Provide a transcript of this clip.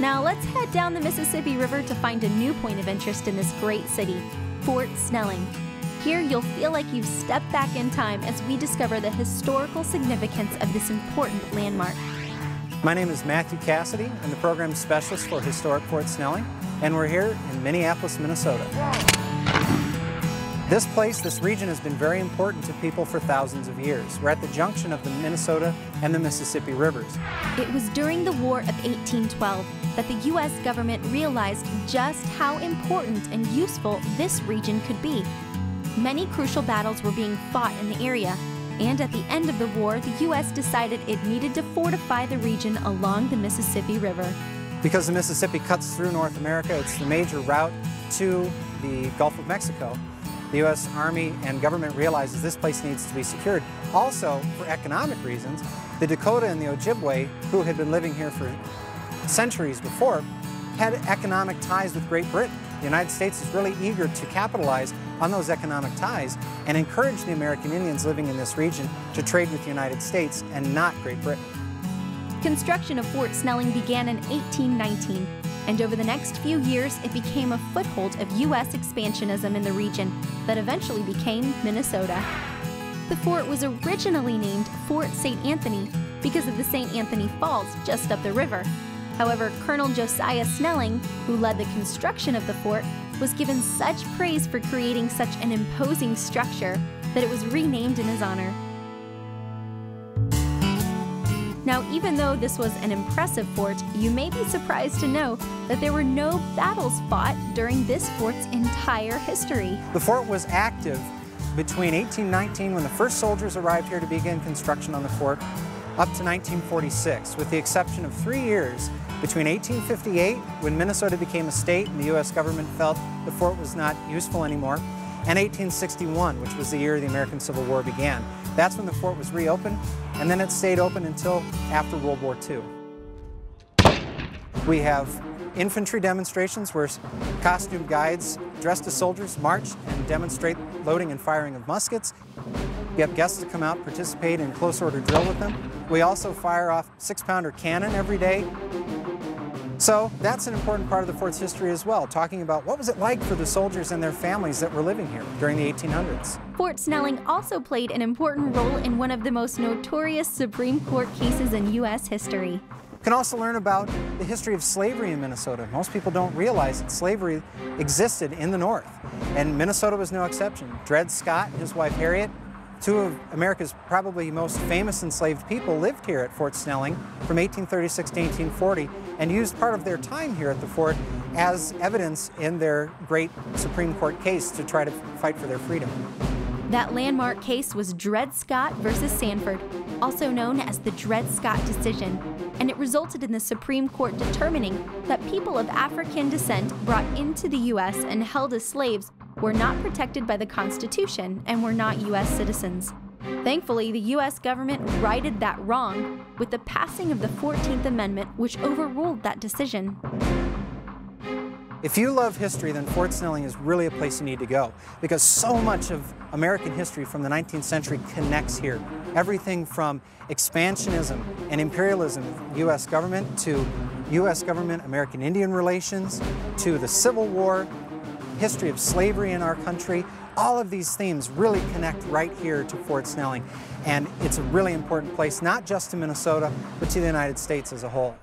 Now let's head down the Mississippi River to find a new point of interest in this great city, Fort Snelling. Here you'll feel like you've stepped back in time as we discover the historical significance of this important landmark. My name is Matthew Cassidy. I'm the program specialist for Historic Fort Snelling, and we're here in Minneapolis, Minnesota. This place, this region has been very important to people for thousands of years. We're at the junction of the Minnesota and the Mississippi rivers. It was during the War of 1812 that the U.S. government realized just how important and useful this region could be. Many crucial battles were being fought in the area, and at the end of the war, the U.S. decided it needed to fortify the region along the Mississippi River. Because the Mississippi cuts through North America, it's the major route to the Gulf of Mexico. The U.S. Army and government realizes this place needs to be secured. Also, for economic reasons, the Dakota and the Ojibwe, who had been living here for centuries before, had economic ties with Great Britain. The United States is really eager to capitalize on those economic ties and encourage the American Indians living in this region to trade with the United States and not Great Britain. Construction of Fort Snelling began in 1819, and over the next few years it became a foothold of U.S. expansionism in the region that eventually became Minnesota. The fort was originally named Fort St. Anthony because of the St. Anthony Falls just up the river. However, Colonel Josiah Snelling, who led the construction of the fort, was given such praise for creating such an imposing structure that it was renamed in his honor. Now, even though this was an impressive fort, you may be surprised to know that there were no battles fought during this fort's entire history. The fort was active between 1819, when the first soldiers arrived here to begin construction on the fort, up to 1946, with the exception of three years between 1858, when Minnesota became a state and the U.S. government felt the fort was not useful anymore, and 1861, which was the year the American Civil War began. That's when the fort was reopened, and then it stayed open until after World War II. We have infantry demonstrations where costumed guides dressed as soldiers march and demonstrate loading and firing of muskets. We have guests to come out participate in close order drill with them. We also fire off six pounder cannon every day so that's an important part of the fort's history as well, talking about what was it like for the soldiers and their families that were living here during the 1800s. Fort Snelling also played an important role in one of the most notorious Supreme Court cases in U.S. history. You can also learn about the history of slavery in Minnesota. Most people don't realize that slavery existed in the North, and Minnesota was no exception. Dred Scott and his wife Harriet Two of America's probably most famous enslaved people lived here at Fort Snelling from 1836 to 1840 and used part of their time here at the fort as evidence in their great Supreme Court case to try to fight for their freedom. That landmark case was Dred Scott versus Sandford, also known as the Dred Scott decision, and it resulted in the Supreme Court determining that people of African descent brought into the U.S. and held as slaves were not protected by the Constitution and were not U.S. citizens. Thankfully, the U.S. government righted that wrong with the passing of the 14th Amendment, which overruled that decision. If you love history, then Fort Snelling is really a place you need to go because so much of American history from the 19th century connects here. Everything from expansionism and imperialism, U.S. government, to U.S. government American Indian relations, to the Civil War, history of slavery in our country. All of these themes really connect right here to Fort Snelling. And it's a really important place, not just to Minnesota, but to the United States as a whole.